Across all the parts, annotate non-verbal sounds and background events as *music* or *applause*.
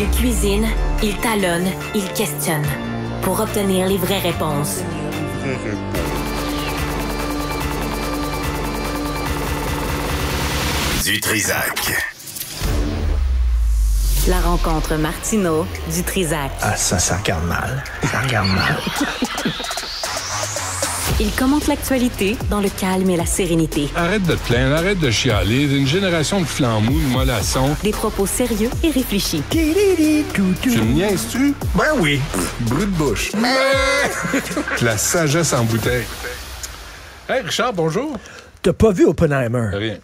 Il cuisine, il talonne, il questionne pour obtenir les vraies réponses. Du Trisac. La rencontre Martino du Trisac. Ah, ça, ça regarde mal. Ça regarde mal. *laughs* Il commente l'actualité dans le calme et la sérénité. Arrête de te plaindre, arrête de chialer. Une génération de flambous, de mollassons. Des propos sérieux et réfléchis. Tu me niaises-tu? Ben oui. Brut de bouche. *laughs* La sagesse en bouteille. Hey, Richard, bonjour. T'as pas vu Oppenheimer? Rien.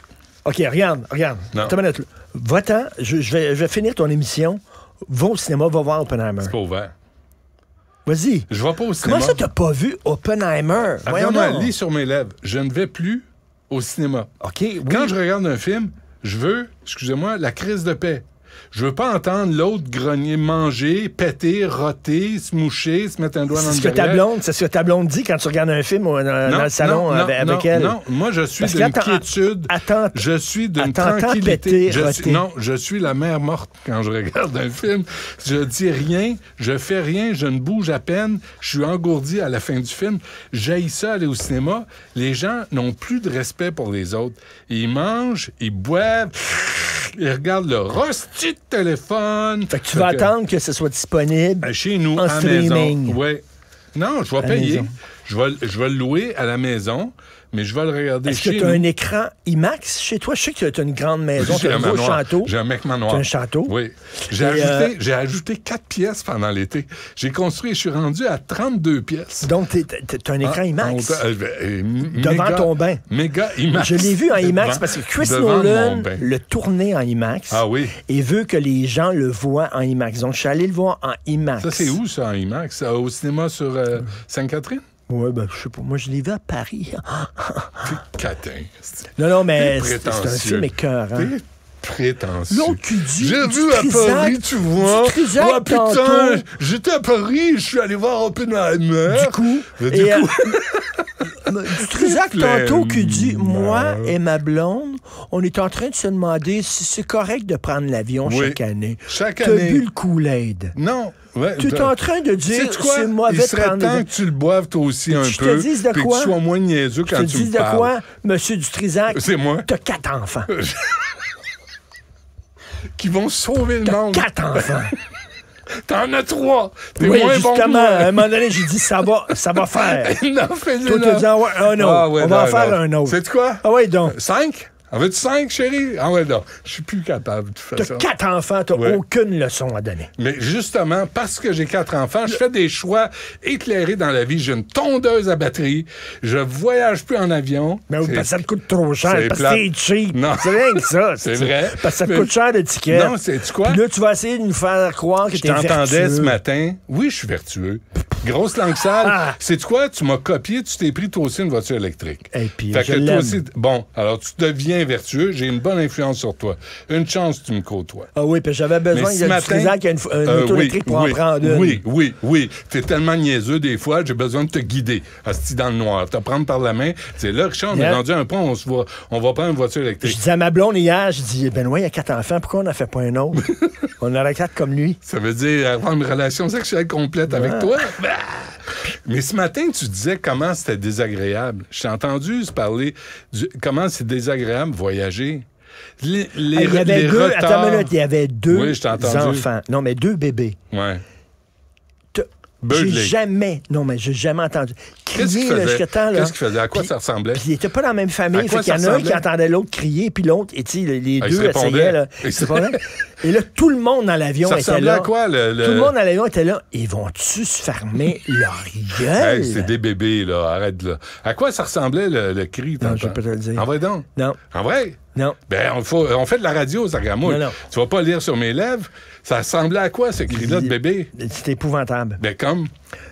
OK, regarde, regarde. Non. Va-t'en, je, je vais, je vais finir ton émission. Va au cinéma, va voir Oppenheimer. C'est pas ouvert. Vas-y. Je vais pas au cinéma. Comment ça, t'as pas vu Oppenheimer? Voyons Regarde-moi, donc. lit sur mes lèvres. Je ne vais plus au cinéma. OK, oui. Quand je regarde un film, je veux, excusez-moi, la crise de paix. Je veux pas entendre l'autre grogner, manger, péter, roter, se moucher, se mettre un doigt dans C'est le ce que ta blonde, c'est ce que ta blonde dit quand tu regardes un film euh, dans, Non, dans le salon non, avec, non, avec elle. Non, moi je suis d'une quiétude. attends, je suis d'une tranquillité. péter, je roter. suis, non, je suis la mère morte quand je *laughs* regarde un film. Je dis rien, je fais rien, je ne bouge à peine. Je suis engourdi à la fin du film. J'haïs ça aller au cinéma. Les gens n'ont plus de respect pour les autres. Ils mangent, ils boivent, ils regardent le rosti téléphone. Fait que tu vas attendre que ce soit disponible. Ben, chez nous, En à la maison. streaming. Oui. Non, je vais À payer. maison. Je vais, je vais le louer à la maison, mais je vais le regarder Est-ce que tu as nous. un écran IMAX chez toi? Je sais que tu as une grande maison, tu as un manoir. château. J'ai un mec manoir. Tu as un château? Oui. J'ai Et, ajouté, euh, j'ai ajouté quatre pièces pendant l'été. J'ai construit, je suis rendu à 32 pièces. Donc, tu as un écran Ah, IMAX? on- euh, euh, Devant ton bain. Méga IMAX. Je l'ai vu en IMAX Devant- parce que Chris Nolan le tournait en IMAX. Ah oui. Et veut que les gens le voient en IMAX. Donc, je suis allé le voir en IMAX. Ça, c'est où, ça, en IMAX? Au cinéma sur euh, Sainte-Catherine? Ouais, ben, je sais pas. Moi, je l'ai vu à Paris. T'es catin. Non, non, mais c'est un film écœurant. T'es prétentieux. L'autre qui dit. J'ai vu à Paris, tu vois. Ah, putain, j'étais à Paris, je suis allé voir Oppenheimer. Du coup, Du et, coup. euh, *laughs* du Trisac tantôt qui dit. Moi et ma blonde, on est en train de se demander si c'est correct de prendre l'avion Oui. chaque année. Chaque T'as année. bu le Kool-Aid. Non. Ouais, Tu es ben, en train de dire c'est mauvais Il serait temps que tu le boives toi aussi un je te peu. dise de puis quoi? que tu sois moins niaiseux Je quand te tu dis me de parles. quoi, Monsieur Dutrisac? *laughs* C'est moi. T'as quatre enfants. *laughs* Qui vont sauver le monde. quatre enfants. *laughs* T'en as trois. T'es Oui, moins bon que à un moment donné, j'ai dit ça va, ça va faire. non, fais-le. Toi, ah ouais, un autre. Ah ouais, On va en non, faire non. un autre. C'est quoi? Ah ouais, donc. Cinq? En veux-tu cinq, chérie? Ah ouais, non. Je suis plus capable de faire T'as ça. quatre enfants, t'as Ouais. aucune leçon à donner. Mais justement, parce que j'ai quatre enfants, je fais des choix éclairés dans la vie. J'ai une tondeuse à batterie. Je voyage plus en avion. Mais oui, C'est- parce que ça te coûte trop cher, c'est parce que c'est cheap. Non. C'est rien que ça. *laughs* C'est vrai. Parce que ça te coûte cher le ticket. Non, c'est-tu quoi? Puis là, tu vas essayer de nous faire croire que Je t'es t'entendais vertueux. ce matin. Oui, je suis vertueux. Grosse langue sale. Ah. C'est quoi? Tu m'as copié, tu t'es pris toi aussi une voiture électrique. Et puis, fait je que toi aussi. Bon, alors tu deviens vertueux. J'ai une bonne influence sur toi. Une chance tu me côtoies. Ah oui, puis j'avais besoin ce matin, qui a une, une euh, auto oui, électrique pour oui, en prendre une. Oui, oui, oui. T'es tellement niaiseux des fois, j'ai besoin de te guider. Asti dans le noir. Te prendre par la main. C'est là, Richard, on est rendu à un point où on, se voit, on va prendre une voiture Je électrique. disais à ma blonde hier, je dis, Benoît, il y a quatre enfants, pourquoi on n'en fait pas un autre? *laughs* on en a quatre comme lui. Ça veut dire avoir une relation sexuelle complète avec toi? Bah! Mais ce matin, tu disais comment c'était désagréable. J'ai entendu se parler du comment c'est désagréable voyager. Les, les, Ah, il y avait les deux, retards. attends une minute, il y avait deux Oui, je t'ai entendu. enfants. Non, mais deux bébés. Ouais. J'ai jamais, non, mais j'ai jamais entendu crier là. Qu'est-ce qu'il faisait? À quoi ça ressemblait? Puis ils n'étaient pas dans la même famille. Fait qu'il y en a un qui entendait l'autre crier, puis l'autre, et tu sais, les- les Ah, il se deux essayaient. Là, Il et là, tout le monde dans l'avion Ça était ressemblait là. à quoi, le- le- Tout le monde dans l'avion était là. Ils vont-tu se fermer *laughs* leur gueule? Hey, c'est des bébés, là. Arrête, là. À quoi ça ressemblait, le, le cri? Non, je peux te le dire. En vrai, donc? Non, En vrai? Non. Ben, on, faut- on fait de la radio, ça. Non, non. Tu vas pas lire sur mes lèvres. Ça ressemblait à quoi, ce cri-là de bébé? C'est épouvantable. Ben, comme,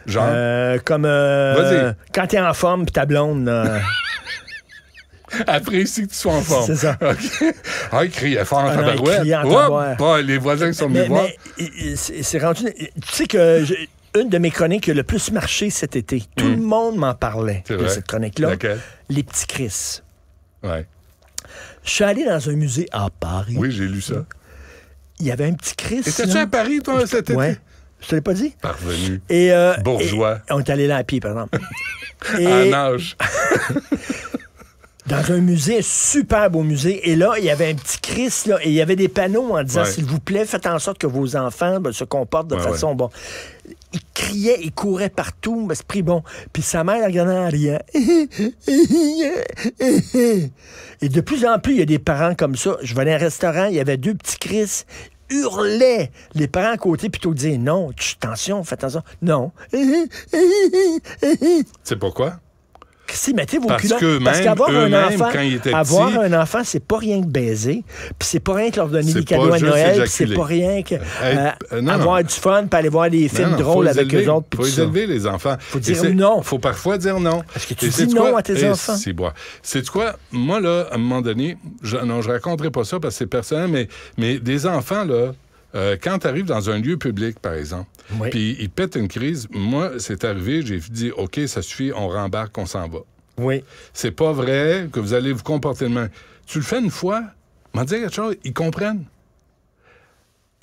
genre, Euh, comme euh, Vas-y. quand t'es en forme, puis ta blonde. là, *laughs* après ici que tu sois en forme. C'est ça. *laughs* OK. Ah, il criait fort en Ah tabarouette. Ah, les voisins qui sont venus voir. c'est rendu. Tu sais que une de mes chroniques qui a le plus marché cet été, tout le monde m'en parlait de cette chronique-là. Les petits Chris. Ouais. Je suis allé dans un musée à Paris. Oui, j'ai lu ça. il y avait un petit Chris. Étais-tu à Paris, toi, cet été? Ouais. Je te l'ai pas dit? Parvenu. Et, euh, Bourgeois. et- on est allé là à pied, par exemple. *laughs* Et nage. *laughs* dans un musée, un super beau musée. Et là, il y avait un petit Chris, là, et il y avait des panneaux en disant, Ouais. s'il vous plaît, faites en sorte que vos enfants ben, se comportent de Ouais, façon, bon. Il criait, il courait partout, mais c'est pris bon. Puis sa mère, regardait en riant. Et de plus en plus, il y a des parents comme ça. Je vais dans un restaurant, il y avait deux petits Chris hurlaient les parents à côté plutôt dire non, attention, faites attention. Non. C'est pourquoi? Si, mettez vos Parce culottes. que Parce qu'avoir un enfant, quand ils étaient avoir petits- un enfant, c'est pas rien que baiser, puis c'est pas rien que leur donner des cadeaux à Noël, puis c'est pas rien que euh, euh, non, avoir non. du fun, puis aller voir des films Non, drôles les avec élever. eux autres. faut les élever, les enfants. Faut dire non. faut parfois dire non. Est-ce que tu Et dis non quoi? à tes enfants? C'est bois. C'est quoi? Moi, là, à un moment donné, je, non, je raconterai pas ça parce que c'est personnel, mais, mais des enfants, là, euh, quand tu arrives dans un lieu public, par exemple, Oui. puis ils pètent une crise, moi, c'est arrivé, j'ai dit, OK, ça suffit, on rembarque, on s'en va. Oui. C'est pas vrai que vous allez vous comporter de même. Tu le fais une fois, m'en dire quelque chose, ils comprennent.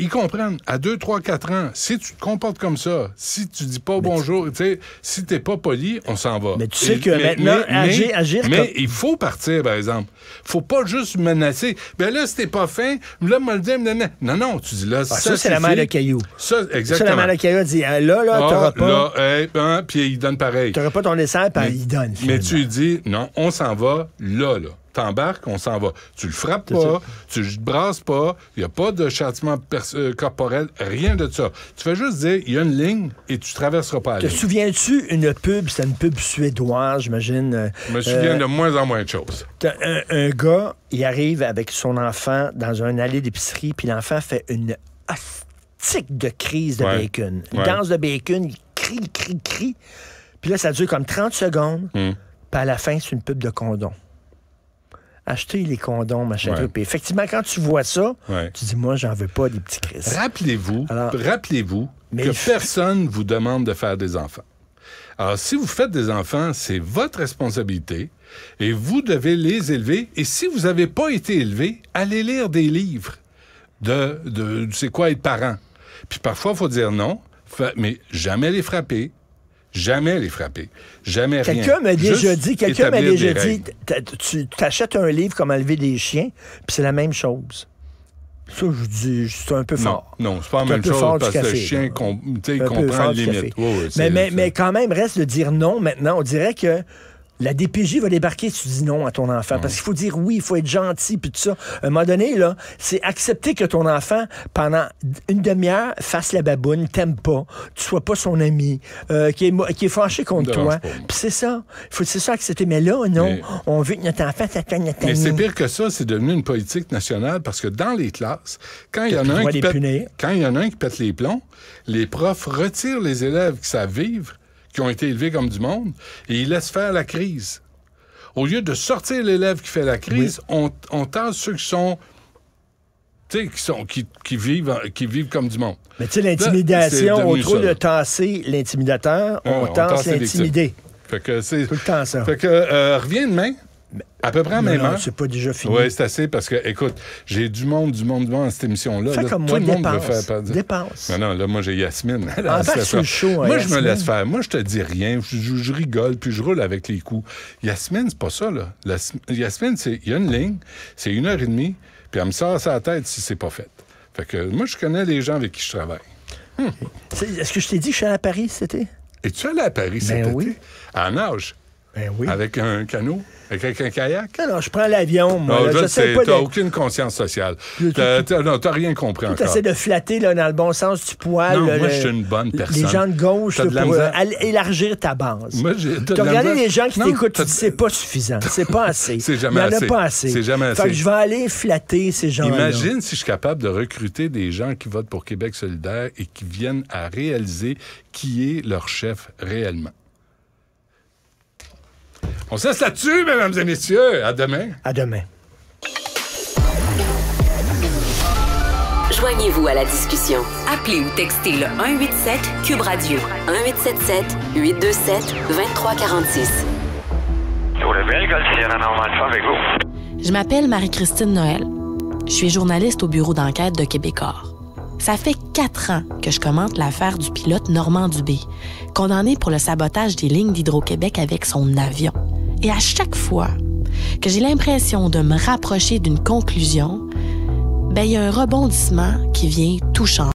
Ils comprennent. À 2, 3, 4 ans, si tu te comportes comme ça, si tu dis pas bonjour, tu sais, si t'es pas poli, on s'en va. Mais tu sais que maintenant, agir- agir mais il faut partir, par exemple. Faut pas juste menacer. Ben là, si t'es pas fin, là, me le donner- Non, non, tu dis là, Ah, ça, c'est la mère de Caillou. Ça, Ça, exactement. la mère de Caillou a dit, ah, là, là, Ah, t'auras pas, là, hey, hein, puis il donne pareil. t'auras pas ton dessert, puis il donne. Mais finalement. tu lui dis, non, on s'en va là, là. T'embarques, on s'en va. Tu le frappes pas, tu le brasses pas, il n'y a pas de châtiment euh, corporel, rien de ça. Tu fais juste dire, il y a une ligne et tu traverseras pas la Te souviens-tu une pub, c'était une pub suédoise, j'imagine. euh, Je me souviens euh, de moins en moins de choses. Un, un gars, il arrive avec son enfant dans un allée d'épicerie, puis l'enfant fait une hostique de crise de Ouais. bacon. Il Ouais. danse de bacon, il crie, il crie, il crie. Puis là, ça dure comme 30 secondes. Hmm. Puis à la fin, c'est une pub de condom. Achetez les condoms, machin Ouais. Puis effectivement, quand tu vois ça, Ouais. tu dis, moi, j'en veux pas des petits Chris. Rappelez-vous, rappelez-vous que il personne vous demande de faire des enfants. Alors, si vous faites des enfants, c'est votre responsabilité et vous devez les élever. Et si vous n'avez pas été élevé, allez lire des livres de, de c'est quoi être parent? Puis parfois, il faut dire non, mais jamais les frapper. Jamais les frapper. Jamais rien. Quelqu'un m'a déjà dit, quelqu'un m'a déjà dit, tu t'achètes un livre comme élever des chiens, puis c'est la même chose. Ça, je dis, c'est un peu fort. non, c'est pas la même chose parce que le chien com- comprend les limites. mais, mais, mais quand même, reste de dire non maintenant. On dirait que la DPJ va débarquer si tu dis non à ton enfant. Parce qu'il faut dire oui, il faut être gentil, puis tout ça. À un moment donné, là, c'est accepter que ton enfant, pendant une demi-heure, fasse la baboune, t'aime pas, tu sois pas son ami, euh, qui, est, qui est fâché contre toi. Puis c'est ça. Il faut c'est ça accepter. Mais là, non, Mais- on veut que notre enfant s'atteigne notre Mais c'est pire que ça, c'est devenu une politique nationale parce que dans les classes, quand il y en a un qui les pète, punir. quand il y en a un qui pète les plombs, les profs retirent les élèves qui savent vivre, qui ont été élevés comme du monde, et ils laissent faire la crise. Au lieu de sortir l'élève qui fait la crise, on, on tasse ceux qui sont tu sais, qui, sont, qui, qui vivent, qui vivent comme du monde. Mais tu sais, l'intimidation, au trop de tasser l'intimidateur, on on tasse l'intimider. Fait que c'est. Tout le temps, ça. Fait que, euh, reviens demain, à peu près à Non, même heure. c'est pas déjà fini. Oui, c'est assez parce que, écoute, j'ai du monde, du monde, du monde dans cette émission-là. Fais là. comme Tout moi, le monde veut dépense. faire. Dépense. Non, non, là, moi, j'ai Yasmine. Ah, le show, hein, Moi, je me laisse faire. Moi, je te dis rien. Je, je- je rigole, puis je roule avec les coups. Yasmine, c'est pas ça, là. La- Yasmine, c'est il y a une ligne, c'est une heure et demie, puis elle me sort à la tête si c'est pas fait. Fait que moi, je connais les gens avec qui je travaille. C'est- Est-ce que je t'ai dit que je suis allé à Paris cet été? Es-tu allé à Paris cet Ben été? oui. À nage? Ben oui. Avec un canot? Avec un kayak? Non, non, je prends l'avion, moi. Non, là. je sais, pas t'as de... aucune conscience sociale. Tu- T'as- non, t'as rien compris Tu essaies de flatter là, dans le bon sens du poil. Non, là, moi, je suis une bonne personne. Les gens de gauche là, de pour euh, élargir ta base. Moi, t'as regardé les gens qui t'écoutent, tu dis c'est pas suffisant, c'est pas assez. *laughs* C'est jamais Il y en assez. a pas assez. C'est jamais Fait assez. que je vais aller flatter ces gens-là. Imagine si je suis capable de recruter des gens qui votent pour Québec solidaire et qui viennent à réaliser qui est leur chef réellement. On se laisse là-dessus, mesdames et messieurs. À demain. À demain. Joignez-vous à la discussion. Appelez ou textez le 187 Cube Radio 1877 827 2346. Sur le Golf Sierra Normal, avec vous. Je m'appelle Marie-Christine Noël. Je suis journaliste au bureau d'enquête de Québecor. Ça fait quatre ans que je commente l'affaire du pilote Normand Dubé, condamné pour le sabotage des lignes d'Hydro-Québec avec son avion. Et à chaque fois que j'ai l'impression de me rapprocher d'une conclusion, ben il y a un rebondissement qui vient tout changer.